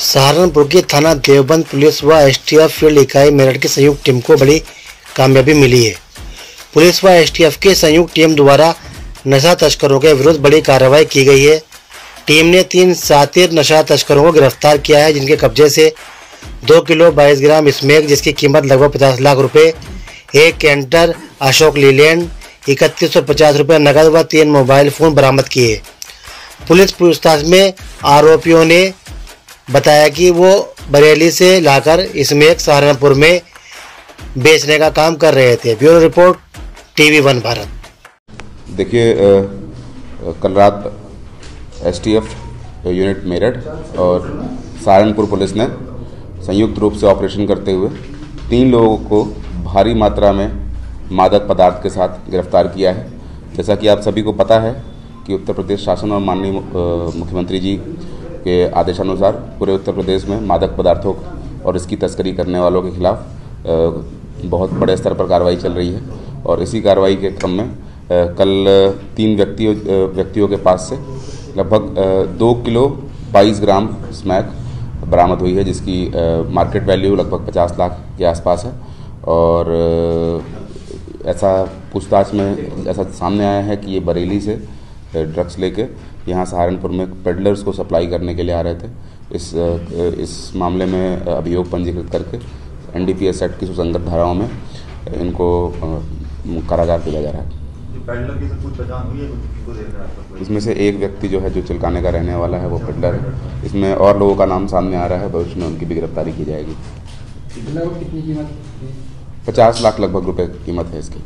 सहारनपुर की थाना देवबंद पुलिस व एसटीएफ फ़ील्ड इकाई मेरठ की संयुक्त टीम को बड़ी कामयाबी मिली है। पुलिस व एसटीएफ की संयुक्त टीम द्वारा नशा तस्करों के विरुद्ध बड़ी कार्रवाई की गई है। टीम ने तीन सातिर नशा तस्करों को गिरफ़्तार किया है, जिनके कब्जे से दो किलो बाईस ग्राम स्मेक जिसकी कीमत लगभग पचास लाख रुपए, एक कैंटर अशोक लीलैंड, इकतीस सौ पचास रुपये नकद व तीन मोबाइल फ़ोन बरामद किए। पुलिस पूछताछ में आरोपियों ने बताया कि वो बरेली से लाकर स्मेक सहारनपुर में बेचने का काम कर रहे थे। Bureau report, TV one Bharat. देखिए कल रात एसटीएफ यूनिट मेरठ और सहारनपुर पुलिस ने संयुक्त रूप से ऑपरेशन करते हुए तीन लोगों को भारी मात्रा में मादक पदार्थ के साथ गिरफ़्तार किया है। जैसा कि आप सभी को पता है कि उत्तर प्रदेश शासन और माननीय मुख्यमंत्री जी के आदेशानुसार पूरे उत्तर प्रदेश में मादक पदार्थों और इसकी तस्करी करने वालों के खिलाफ बहुत बड़े स्तर पर कार्रवाई चल रही है। और इसी कार्रवाई के क्रम में कल तीन व्यक्तियों व्यक्तियों के पास से लगभग दो किलो बाईस ग्राम स्मैक बरामद हुई है, जिसकी मार्केट वैल्यू लगभग पचास लाख के आसपास है। और ऐसा पूछताछ में, ऐसा सामने आया है कि ये बरेली से ड्रग्स लेके यहाँ सहारनपुर में पेडलर्स को सप्लाई करने के लिए आ रहे थे। इस इस मामले में अभियोग पंजीकृत करके N D P S act की सुसंगत धाराओं में इनको कारागार भेजा जा रहा है। है हैं कोई? इसमें से एक व्यक्ति जो है जो चिलकाने का रहने वाला है वो पेडलर है। इसमें और लोगों का नाम सामने आ रहा है भविष्य में उनकी भी गिरफ्तारी की जाएगी। कितनी कीमत? पचास लाख लगभग रुपए की कीमत है इसकी।